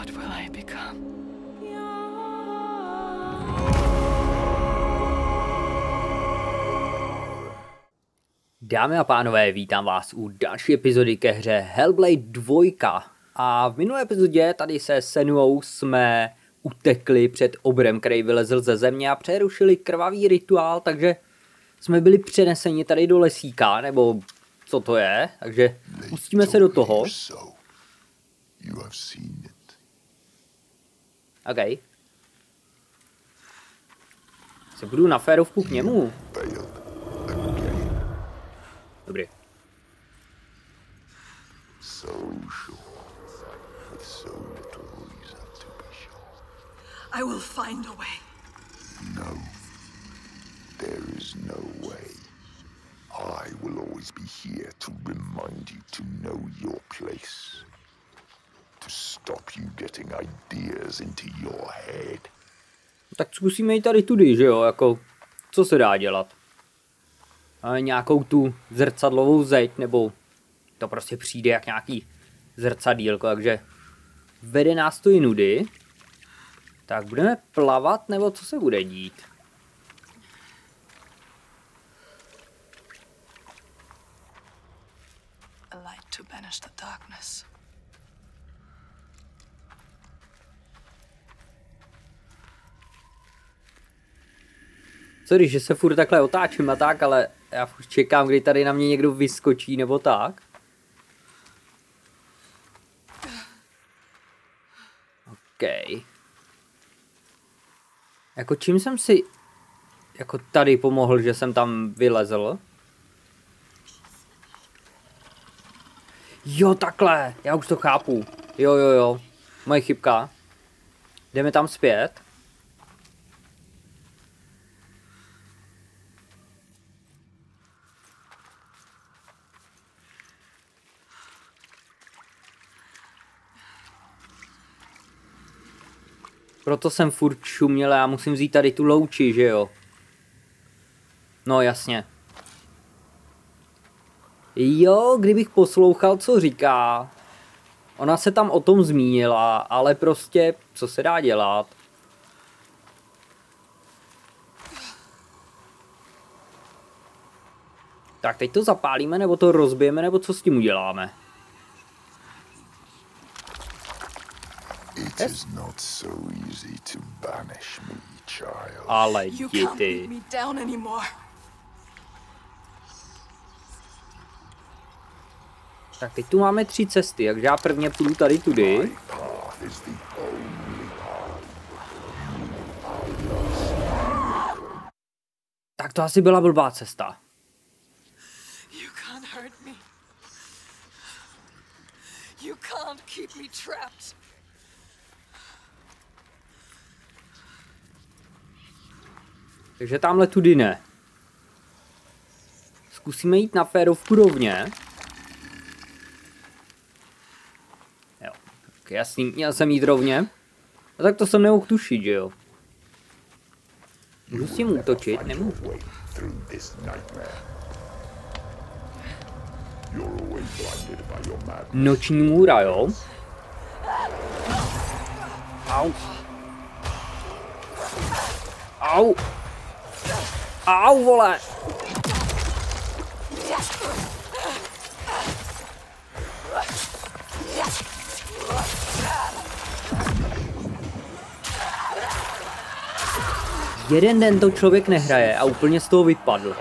What will I become? Dámy a pánové, vítám vás u další epizody ke hře Hellblade 2. A v minulé epizodě tady se Senuou jsme utekli před obrem, který vylezl ze země a přerušili krvavý rituál, takže jsme byli přeneseni tady do lesíka, nebo co to je, takže pustíme se do toho. OK. Se budu na férovku k němu. Dobrý. I will find a way. No. There is no way. I will always be here to remind you to know your place. To stop you getting ideas into your head. Tak zkusíme jít tady tudy, že jo, jako, co se dá dělat? A nějakou tu zrcadlovou zeď, nebo to prostě přijde jak nějaký zrcadílko, takže vede nás to i nudy. Tak budeme plavat, nebo co se bude dít? A light to banish the darkness. Sorry, že se furt takhle otáčím a tak, ale já furt čekám, kdy tady na mě někdo vyskočí nebo tak. OK. Jako čím jsem si jako tady pomohl, že jsem tam vylezl? Jo, takhle, já už to chápu. Jo, jo, jo, moje chybka. Jdeme tam zpět. Proto jsem furt šuměl, já musím vzít tady tu louči, že jo? No jasně. Jo, kdybych poslouchal, co říká. Ona se tam o tom zmínila, ale prostě, co se dá dělat? Tak teď to zapálíme, nebo to rozbijeme, nebo co s tím uděláme? It is not so easy to banish me, child. Ale You jdi can't ty. beat me down anymore. Tak teď tu máme tři cesty, takže já prvně půjdu tady tudy. Tak to asi byla blbá cesta. You can't hurt me. You can't keep me trapped. Takže tamhle tudy ne. Zkusíme jít na férovku rovně. Jo, tak jasný, měl jsem jít rovně. A tak to jsem nemohl tušit, že jo. Můžu s tím útočit? Nemůžu. Noční můra, jo? Au. Au. Au, vole. Jeden den to člověk nehraje a úplně z toho vypadl.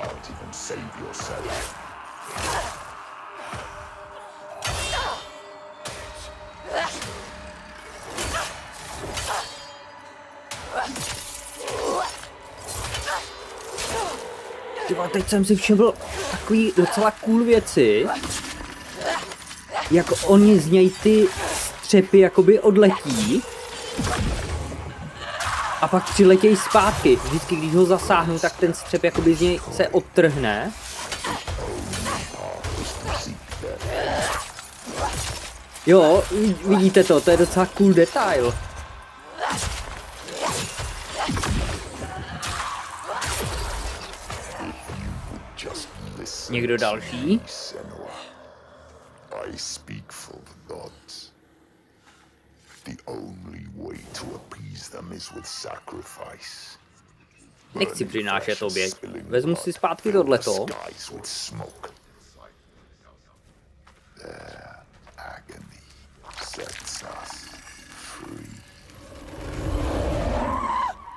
Teď jsem si všiml takový docela cool věci. Jak oni z něj ty střepy jakoby odletí. A pak přiletějí zpátky. Vždycky, když ho zasáhnu, tak ten střep jakoby z něj se odtrhne. Jo, vid- vidíte to, to je docela cool detail. Někdo další? I speak for the gods. The only way to appease them is with sacrifice. Nechci přinášet oběť. Vezmu si zpátky tohleto.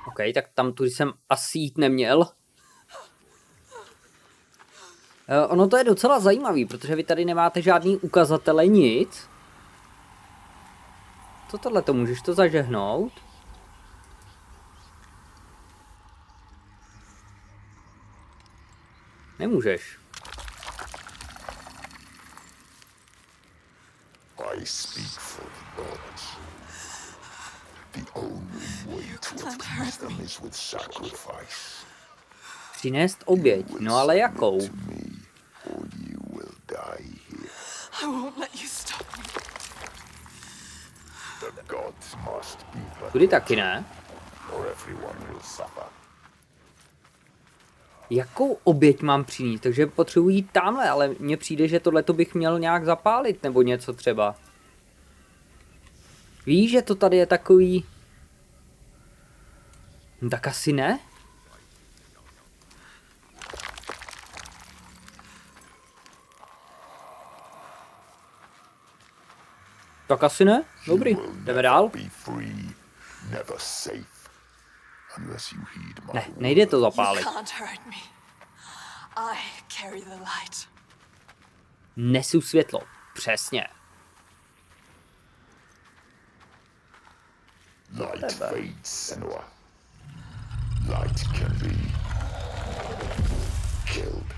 OK, tak tam tu jsem asi jít neměl. Eh, Ono to je docela zajímavý, protože vy tady nemáte žádný ukazatele, nic. Co tohle to můžeš to zažehnout? Nemůžeš. I speak for the gods. The only way to appease them is with sacrifice. Přinést oběť. No ale jakou? To me, or you will die here. I won't let you stop me. The gods must be Tudy taky ne. or everyone will suffer. Jakou oběť mám přinést? Takže potřebuji jít tamhle, ale mně přijde, že tohle bych měl nějak zapálit nebo něco třeba. Víš, že to tady je takový... No, tak asi ne? Tak asi ne? Dobrý, jdeme dál. Be free, never safe, unless you heed my Ne, nejde to zapálit. can't hurt me. I carry the light. Nesu světlo. Přesně. Light fades, Senua. Light can be killed.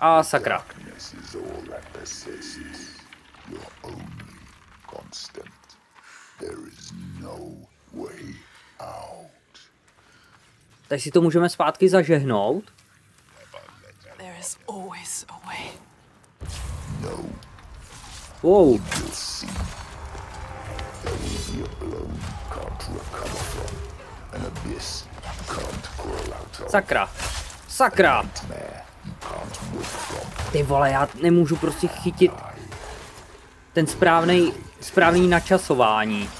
A sakra. Your constant. There is no way out. Tak si to můžeme zpátky zažehnout. There is always a way. No, Wow, you'll see. There will be a blow you can't recover from. An abyss you can't crawl out of. sakra. Sakra. Ty vole, já nemůžu prostě chytit ten správný, správný načasování.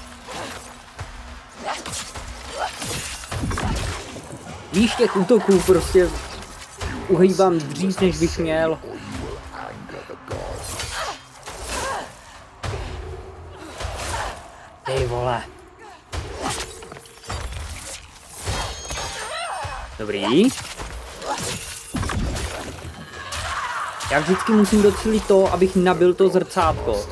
Víš, těch útoků prostě uhýbám dřív, než bych měl. Ty vole. Dobrý. Já vždycky musím docílit to, abych nabil to zrcátko.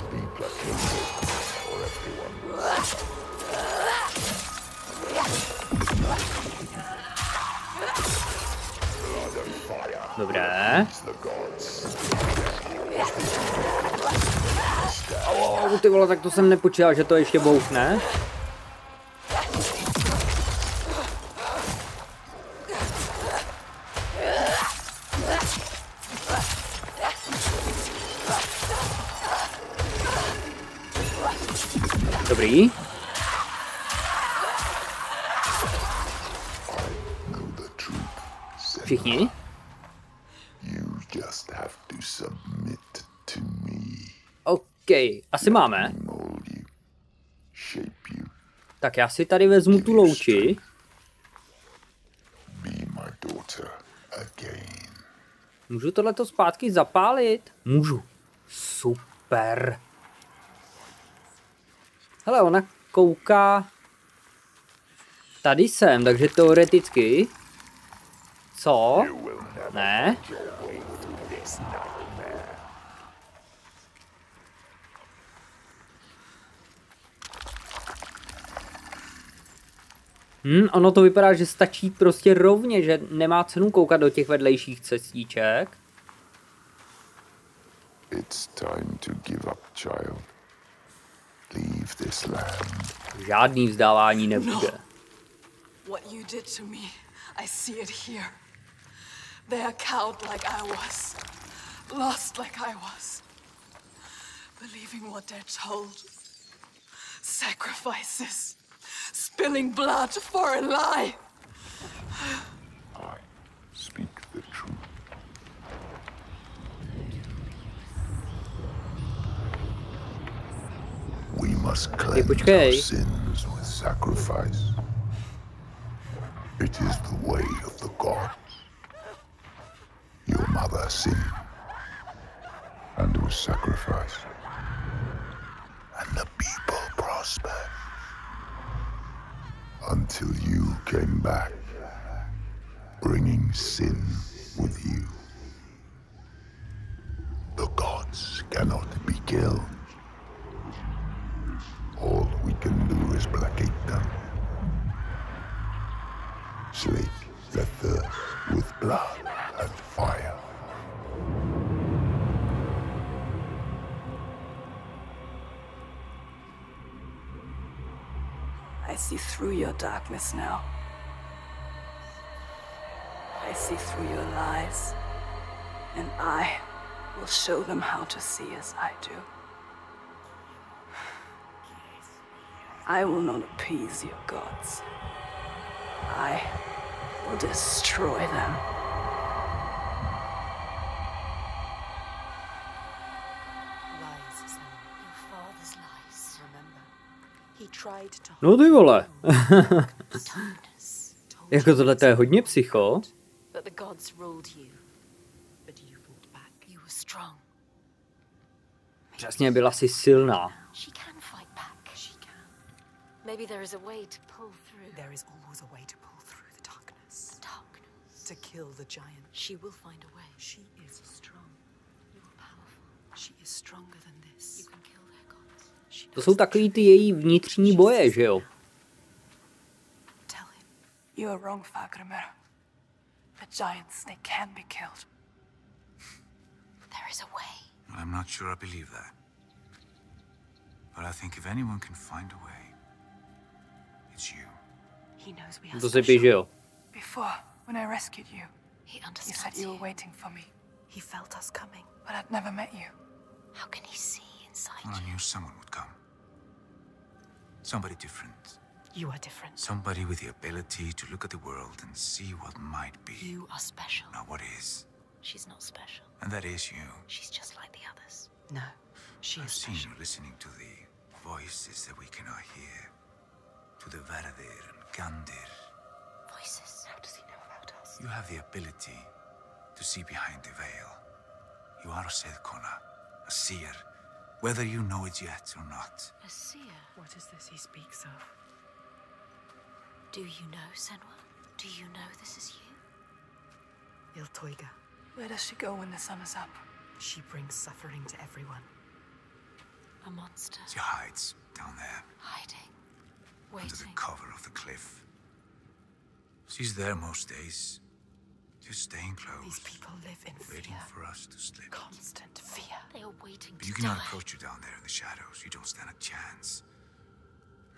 Dobré. Oh, ty vole, tak to jsem nepočítal, že to ještě bouchne. Dobrý. Všichni? Asi máme. Tak já si tady vezmu tu louči. Můžu tohleto zpátky zapálit? Můžu. Super. Hele, ona kouká... Tady jsem, takže teoreticky... Co? Ne? Hm, ono to vypadá, že stačí prostě rovně, že nemá cenu koukat do těch vedlejších cestíček. It's time to give up, child. Leave this land. Žádný vzdávání nebude. What you did to me, I see it here. They are cowed like I was. Lost like I was. Believing what they're told. Sacrifices. Spilling blood for a lie. I speak the truth. We must must cleanse počkej. our sins with sacrifice. It is the way of the gods. Your mother sinned and was sacrificed, and the people prospered until you came back, bringing sin with you. The gods cannot be killed. All we can do is placate them. Slake their thirst with blood and fire. I see through your darkness now. I see through your lies. And I will show them how to see as I do. I will not appease your gods. I will destroy them. No ty vole. jako tohle to je hodně psycho. Přesně byla si silná. She can fight back. She can. Maybe there is a way to pull through. There is always a way to pull through the darkness. darkness. To kill the giant. She will find a way. She is strong. You are powerful. She is stronger than this. You can kill their gods. She To jsou takový ty její vnitřní boje, že jo? Tell him. You are wrong, Fagrimer. The giants, they can be killed. There is a way. I'm not sure I believe that. But I think if anyone can find a way, it's you. He knows we are To special. Before, when I rescued you, He you said you. were waiting for me, He felt us coming. but I'd never met you. How can he see inside Well, I you? knew someone would come. Somebody different. You are different. Somebody with the ability to look at the world and see what might be, You are special. Now, what is. She's not special. And that is you. She's just like the others. No, she I've is seen special. you listening to the voices that we cannot hear. To the Verdir and Gandir. Voices. How does he know about us? You have the ability to see behind the veil. You are a Sedkona, a seer, whether you know it yet or not. A seer. What is this he speaks of? Do you know, Senwa? Do you know this is you? Iltoiga. Where does she go when the sun is up? She brings suffering to everyone. A monster. She hides down there Hiding. Waiting. under the cover of the cliff. She's there most days, just staying close. These people live in waiting fear. for us to slip. Constant fear. They are waiting But to you cannot die. approach you down there in the shadows. You don't stand a chance.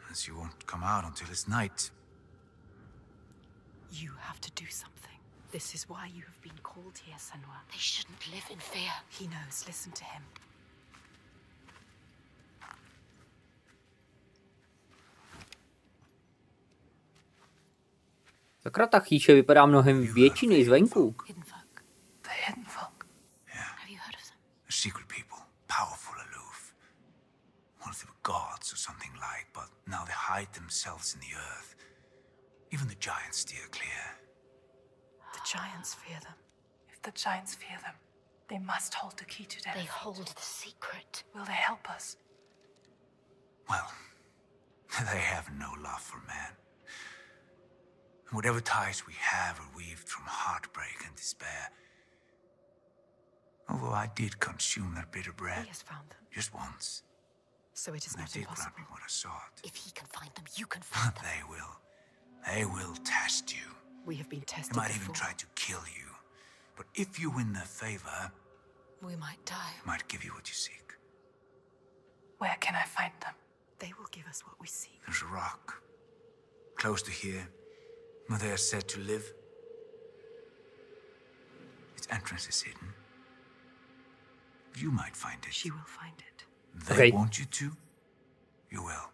As you won't come out until it's night. You have to do something. This is why you have been called here, Senwa. They shouldn't live in fear. He knows. Listen to him. Sakra ta chýše vypadá mnohem větší než zvenku. Hidden folk. The hidden folk. Have you heard of them? A secret people, powerful, aloof. Once they were gods or something like, but now they hide themselves in the earth. Even the giants steer clear. The giants fear them. If the giants fear them, they must hold the key to their They hold the secret. Will they help us? Well, they have no love for man. Whatever ties we have are weaved from heartbreak and despair. Although I did consume their bitter bread He has found them. just once, So it is and they not did grant me what I sought. If he can find them, you can find them. they will. They will test you. We have been tested They might before. even try to kill you. But if you win their favor, We might die. they might give you what you seek. Where can I find them? They will give us what we seek. There's a rock close to here where they are said to live. Its entrance is hidden. You might find it. She will find it. They Okay. want you to. You will.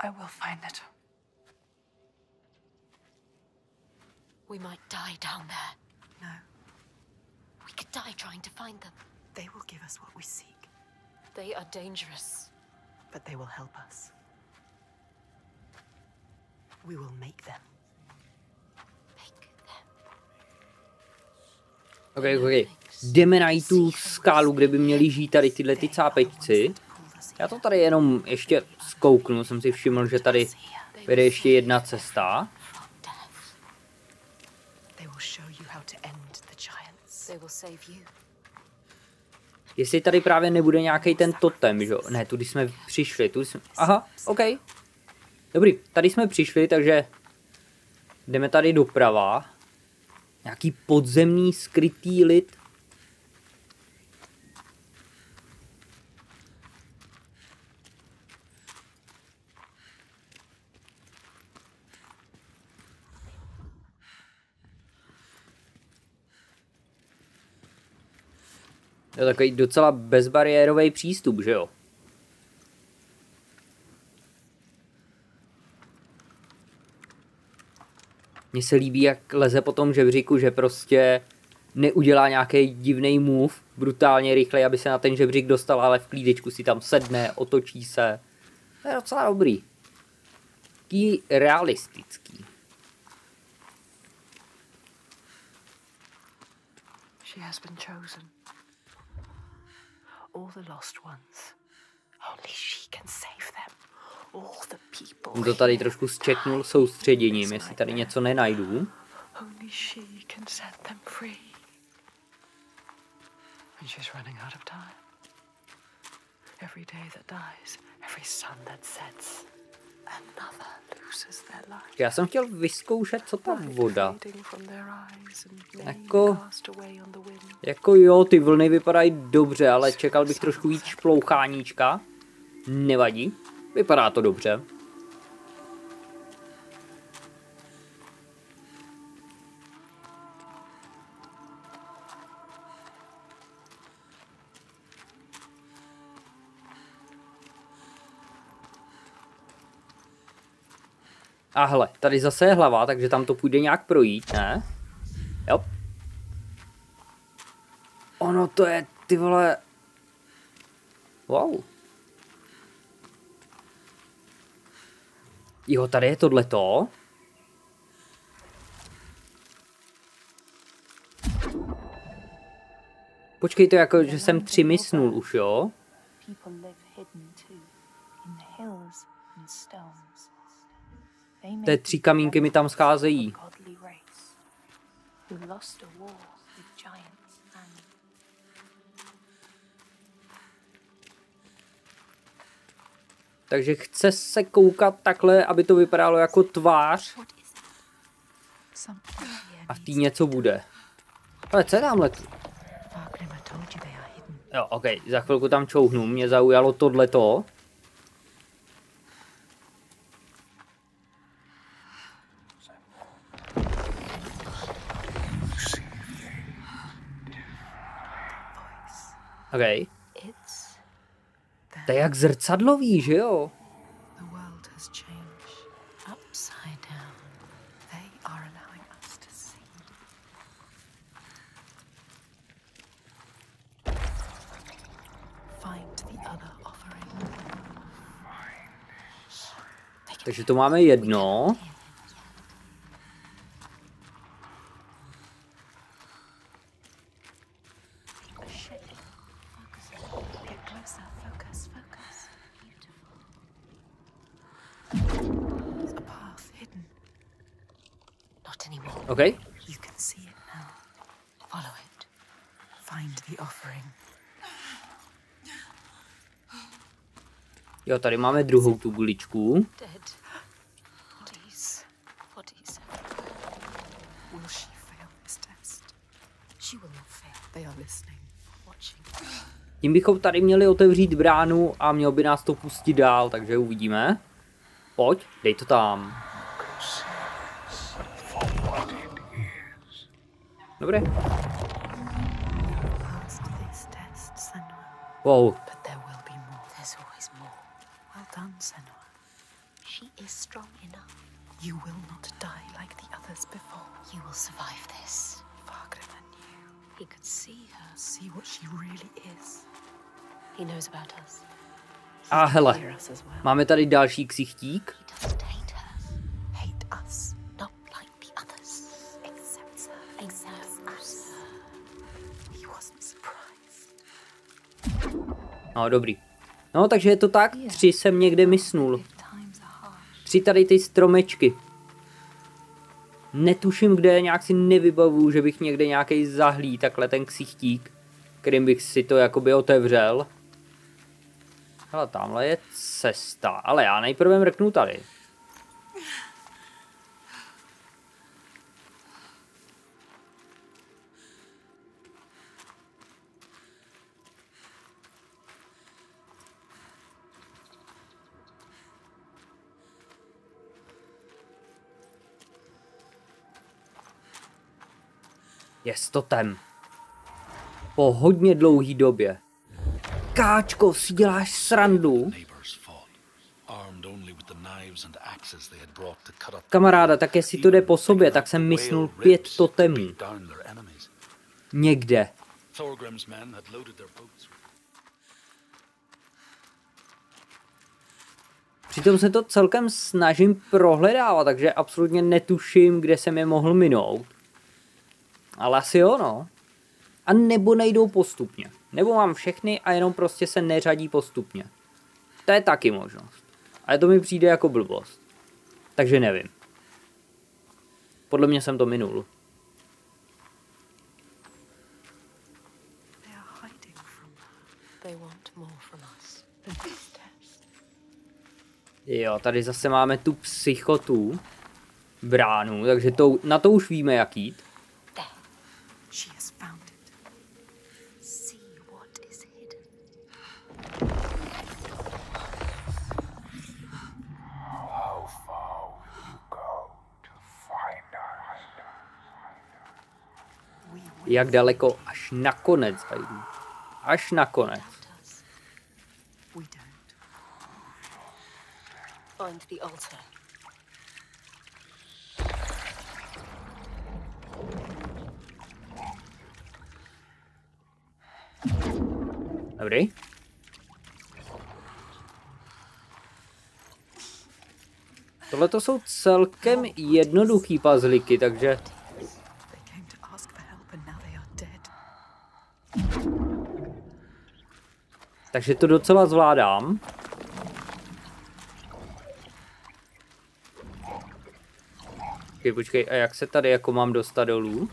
I will find it. We might die down there. No, We could die trying to find them. they will give us what we seek. They are dangerous. But they will help us. We will make them. Make them. Ok, ok. Jdeme najít tu skálu, kde by měli žít tady tyhle ty cápečci. Já to tady jenom ještě zkouknu, jsem si všiml, že tady vede ještě jedna cesta. Death. They will show you how to end the giants. They will save you. Jestli tady právě nebude nějaký ten totem, že jo? Ne, tudy jsme přišli, tudy jsme... Aha, ok. Dobrý, tady jsme přišli, takže jdeme tady doprava. Nějaký podzemní skrytý lid. To je takový docela bezbariérový přístup, že jo? Mně se líbí, jak leze po tom žebříku, že prostě neudělá nějaký divný move, brutálně rychle, aby se na ten žebřík dostal, ale v klídečku si tam sedne, otočí se. To je docela dobrý. Taký realistický. She has been chosen. All the lost ones. Only she can save them. On to tady trošku zčeknul soustředěním, jestli tady něco nenajdu. Every day that dies, every sun that sets. Já jsem chtěl vyzkoušet, co ta voda. Jako-. Jako jo, ty vlny vypadají dobře, ale čekal bych trošku víc šploucháníčka. Nevadí, vypadá to dobře. A hele, tady zase je hlava, takže tam to půjde nějak projít, ne? Jo. Ono to je, ty vole... Wow. Jo, tady je tohleto. Počkej, to jako, že jsem tři mysnul už, jo? Té be tři kamínky mi tam scházejí. Takže chce se koukat takhle, aby to vypadalo jako tvář a v té něco bude. Ale co je tamhle? Jo, ok, za chvilku tam čouhnu, mě zaujalo tohleto. Ok, It's to je jak zrcadlový, že jo? the world has changed. Upside down. They are allowing us to see. Find the other offering. Takže to máme jedno. A ship. Focus. Get closer. Focus. Focus. Beautiful. A path hidden. Not anymore. Ok, You can see it now. Follow it. Find the offering. jo, tady máme druhou tu guličku. Tím bychom tady měli otevřít bránu a mělo by nás to pustit dál, takže uvidíme. Pojď, dej to tam. Senua. Wow, But there will be more. There's always more. Well done, Senua. She is strong enough. You will not die like the others before. You will survive this. Fargrim and you He could see her. see what she really is. He knows about us. A hele, máme tady další ksichtík. No, dobrý. No, takže je to tak, tři jsem někde mysnul. Tři tady ty stromečky. Netuším kde, nějak si nevybavuju, že bych někde nějaký zahlí, takhle ten ksichtík, kterým bych si to jakoby otevřel. Hele, tamhle je cesta, ale já nejprve mrknu tady. Je totem. Po hodně dlouhý době. Káčko, si děláš srandu? Kamaráda, tak jestli to jde po sobě, tak jsem mysnul pět totemů. Někde. Přitom se to celkem snažím prohledávat, takže absolutně netuším, kde jsem je mohl minout. Ale asi jo, no. A nebo nejdou postupně. Nebo mám všechny a jenom prostě se neřadí postupně. To je taky možnost. Ale to mi přijde jako blbost. Takže nevím. Podle mě jsem to minul. Jo, tady zase máme tu psychotu. Bránu, takže to, na to už víme jak jít. Jak daleko až nakonec zajdu. Až nakonec. Find the altar. Dobrý. Tohle to jsou celkem jednoduchý puzzliky, takže They came to ask for help and now they are dead. Takže to docela zvládám. Počkej, počkej, a jak se tady jako mám dostat dolů?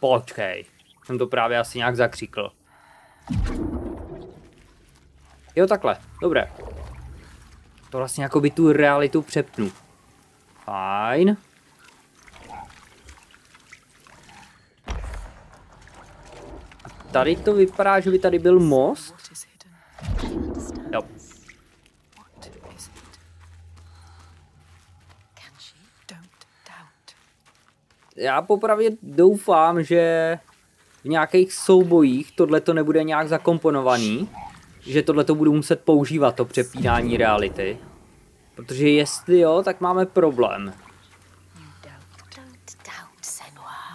Počkej, jsem to právě asi nějak zakřikl. Jo, takhle, dobré. To vlastně jako by tu realitu přepnu. Fajn. Tady to vypadá, že by tady byl most. Jo. Já popravdě doufám, že v nějakých soubojích tohle to nebude nějak zakomponovaný, že tohle to budu muset používat, to přepínání reality. Protože jestli jo, tak máme problém. You doubt. Don't doubt, Senua.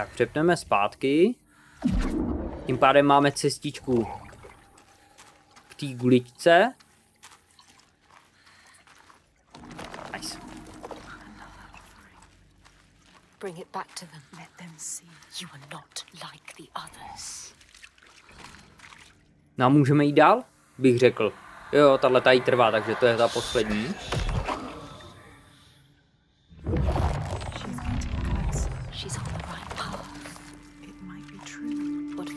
Tak přepneme zpátky. Tím pádem máme cestičku k té guličce. Nice. Bring it back to them. Let them see. You are not like the others. No a můžeme jít dál? Bych řekl. Jo, tahle tady trvá, takže to je ta poslední.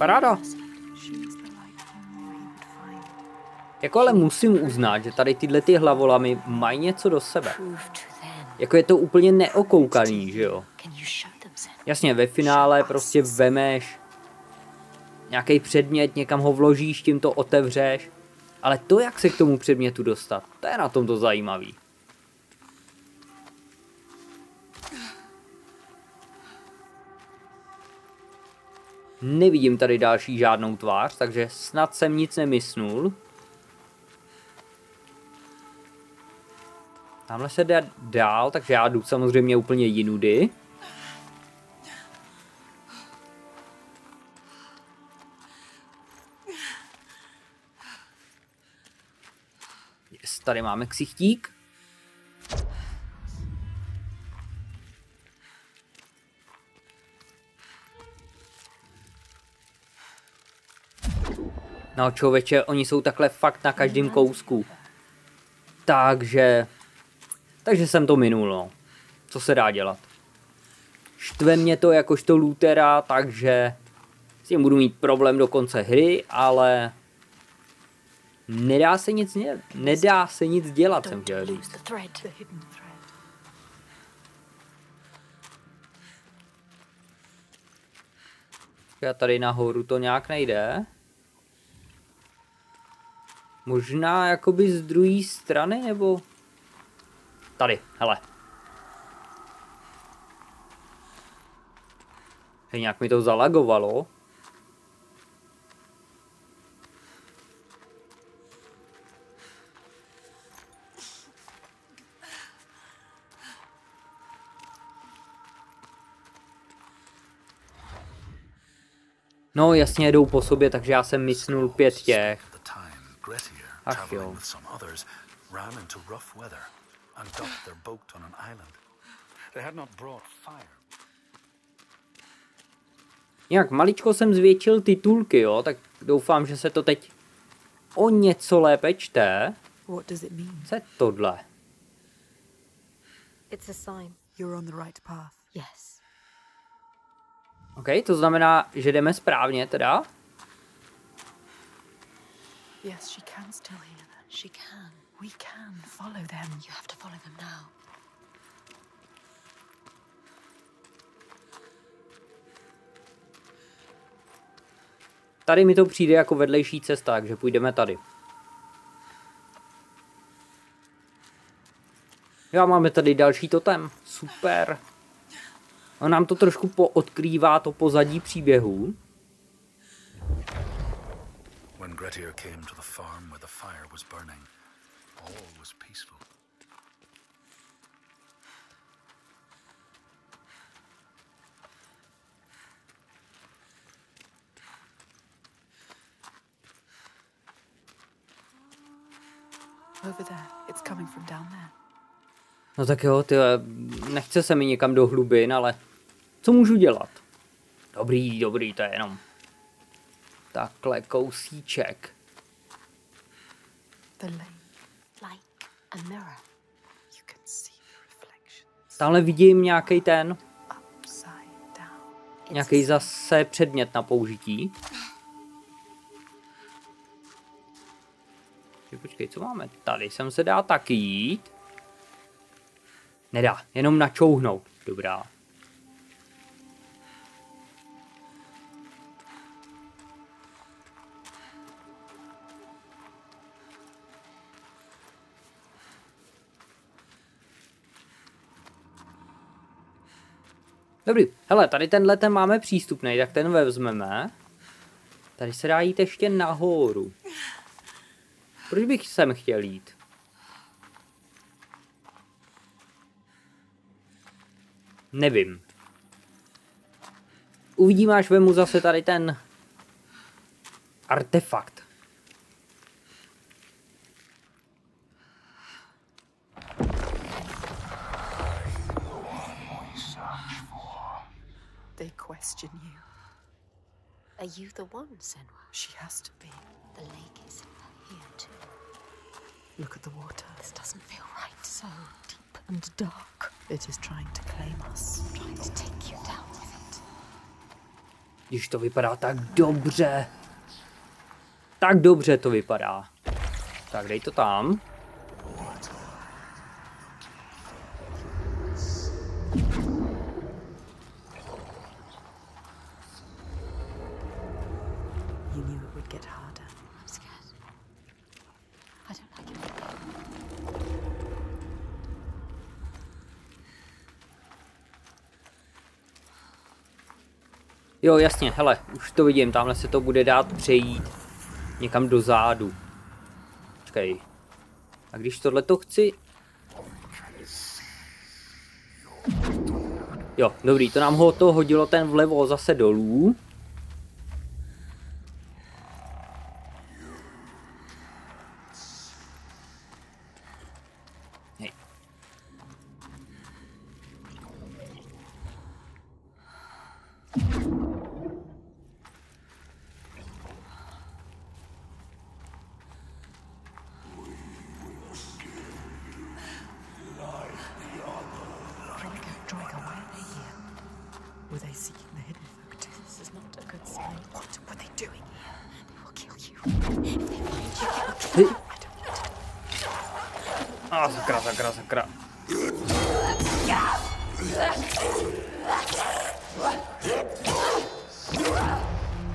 Find. Jako ale musím uznat, že tady tyhle ty hlavolamy mají něco do sebe. Jako je to úplně neokoukaný, že jo? Jasně, ve finále prostě vemeš nějaký předmět, někam ho vložíš, tím to otevřeš. Ale to, jak se k tomu předmětu dostat, to je na tom to zajímavý. Nevidím tady další žádnou tvář, takže snad jsem nic nemysnul. Tamhle se jde dál, takže já jdu samozřejmě úplně jinudy. Tady máme ksichtík. No člověče, oni jsou takhle fakt na každém kousku. Takže... Takže jsem to minul, no. Co se dá dělat? Štve mě to jakožto lootera, takže s tím budu mít problém do konce hry, ale nedá se nic, nedá se nic dělat, jsem chtěl říct. Já tady nahoru to nějak nejde. Možná jakoby z druhé strany, nebo... Tady, hele. Hej, nějak mi to zalagovalo. No jasně jdou po sobě, takže já jsem mysnul pět těch. Grettir, Ach, traveling jo. with some others, ran into rough weather and docked their boat on an island. They had not brought fire. Nějak maličko jsem zvětšil titulky, jo, tak doufám, že se to teď o něco lépe čte. What does it mean? Co je tohle? It's a sign. You're on the right path. Yes. OK, to znamená, že jdeme správně teda. Yes, she can still hear them. She can. We can follow them. You have to follow them now. Tady mi to přijde jako vedlejší cesta, takže půjdeme tady. Jo, máme tady další totem. Super. On nám to trošku poodkrývá to pozadí příběhů. When Grettir came to the farm where the fire was burning, all was peaceful. Over there. It's coming from down there. No tak jo, ty, nechce se mi někam do hlubin, ale co můžu dělat? Dobrý, dobrý, to je jenom takhle kousíček. Tamhle vidím nějaký ten, nějaký zase předmět na použití. Počkej, Počkej, co máme tady? Sem se dá taky jít. Nedá, jenom načouhnout. Dobrá. Dobrý, hele, tady tenhle ten máme přístupný, tak ten vezmeme. Tady se dá jít ještě nahoru. Proč bych sem chtěl jít? Nevím. Uvidím, až vemu zase tady ten artefakt. They question you. Are you the one, Senwa? She has to be. The lake is here too. Look at the water. This doesn't feel right. So deep and dark. It is trying to claim us. Trying to take you down with it. Když to vypadá tak dobře. Tak dobře to vypadá. Tak dej to tam. You knew it would get harder. I'm scared. I don't like it. Jo, jasně, hele, už to vidím, tamhle se to bude dát přejít někam do zádu. Počkej. A když tohle to chci... Jo, dobrý, to nám ho to hodilo ten vlevo zase dolů.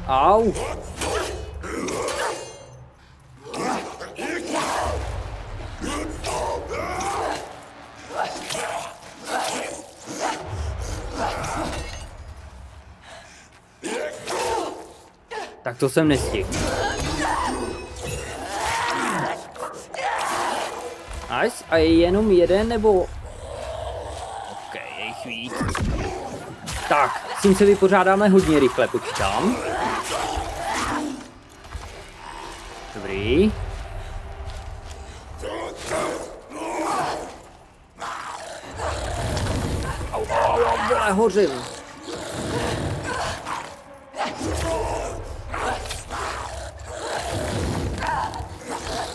Au. Tak to jsem nestihl. Nice. A je jenom jeden nebo... Ok, je jich víc. Tak, s tím se vypořádáme hodně rychle, počítám. Hořím.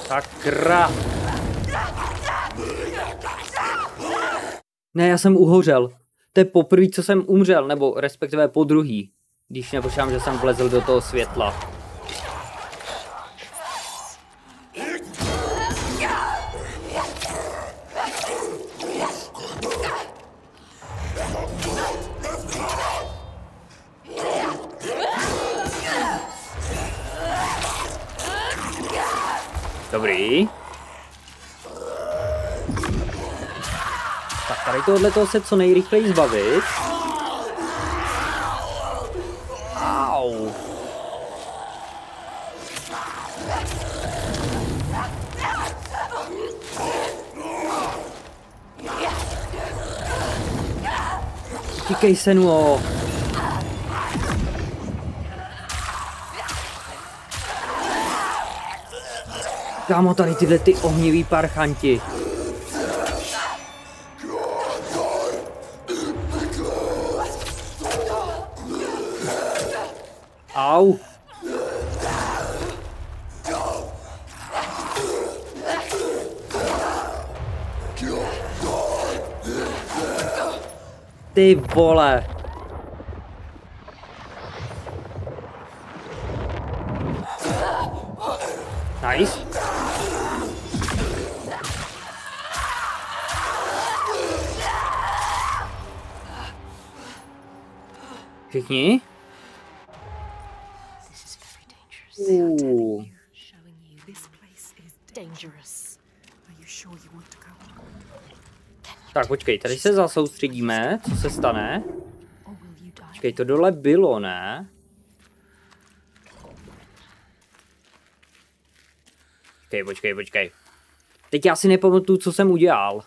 Sakra. Ne, já jsem uhořel. To je poprvé, co jsem umřel, nebo respektive po druhý. Když nepočítám, že jsem vlezl do toho světla. Dobrý. Tak tady tohle toho se co nejrychleji zbavit. Au. Tíkej se, no. Kámo, tady tyhle ty ohnivý parchanti. Au. Ty vole. Go? Tak počkej, tady se zasoustředíme, co se stane. Počkej, to dole bylo, ne? Počkej, počkej, počkej. Teď já si nepamatuju, co jsem udělal.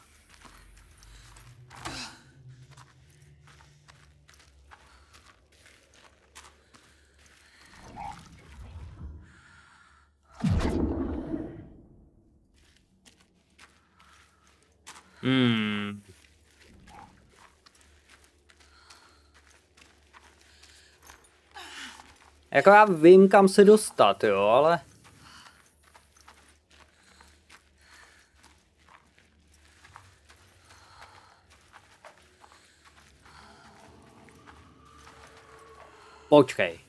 Hmm. Jako já vím, kam se dostat, jo, ale... Počkej.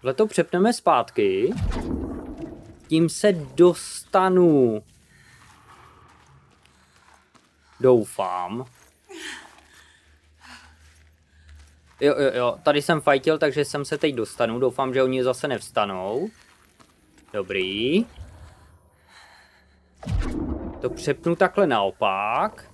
Tohle to přepneme zpátky. Tím se dostanu. Doufám. Jo, jo, jo, tady jsem fajtil, takže jsem se teď dostanu. Doufám, že oni zase nevstanou. Dobrý. To přepnu takhle naopak.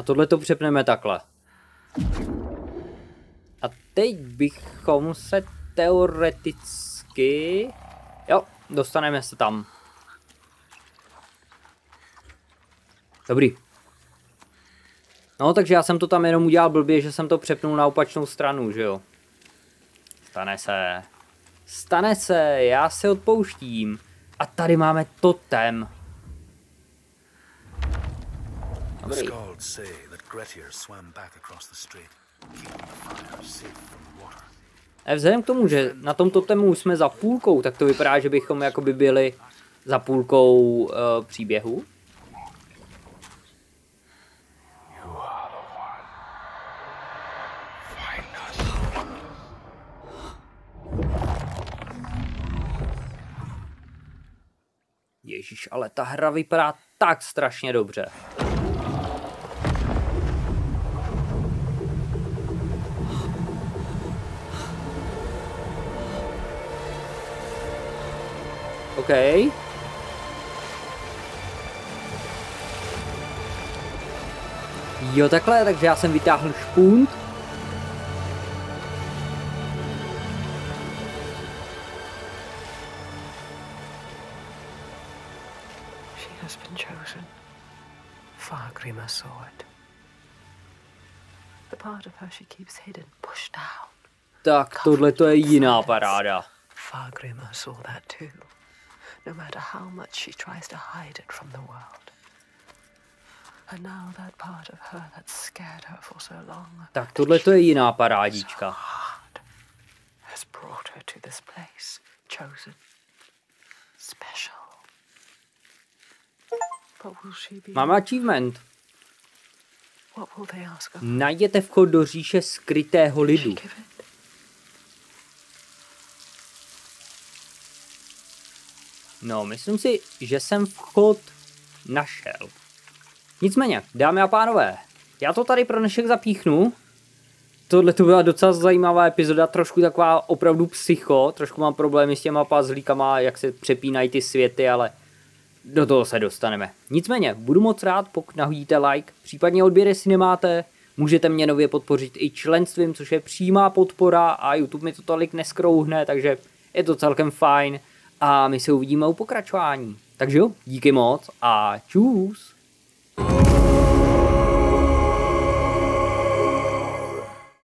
A tohle to přepneme takhle. A teď bychom se teoreticky... Jo, dostaneme se tam. Dobrý. No, takže já jsem to tam jenom udělal blbě, že jsem to přepnul na opačnou stranu, že jo. Stane se. Stane se, já se odpouštím. A tady máme totem. The Dobrý. Scalds say that Grettir swam back across the strait, keeping the fire safe from the water. A vzhledem k tomu, že na tom totemu už jsme za půlkou, tak to vypadá, že bychom jakoby byli za půlkou uh, příběhu. Ježíš, ale ta hra vypadá tak strašně dobře. OK. Jo, takhle, takže já jsem vytáhl špunt. She has been chosen. Fargrimr saw it. The part of her she keeps hidden, pushed out. Tak tohle to je jiná paráda. Saw that too. No matter how much she tries to hide it from the world. And now that part of her that scared her for so long Tak tohle to je jiná parádička. has brought her to this place, chosen, special. But will she be? Máme achievement. What will they ask of her? Najděte vchod do říše skrytého lidu. Give it. No, myslím si, že jsem vchod našel. Nicméně, dámy a pánové, já to tady pro dnešek zapíchnu. Tohle to byla docela zajímavá epizoda, trošku taková opravdu psycho, trošku mám problémy s těma puzzlíkama, jak se přepínají ty světy, ale do toho se dostaneme. Nicméně, budu moc rád, pokud nahodíte like, případně odběr, jestli nemáte, můžete mě nově podpořit i členstvím, což je přímá podpora a YouTube mi to tolik neskrouhne, takže je to celkem fajn a my se uvidíme u pokračování. Takže jo, díky moc a čus!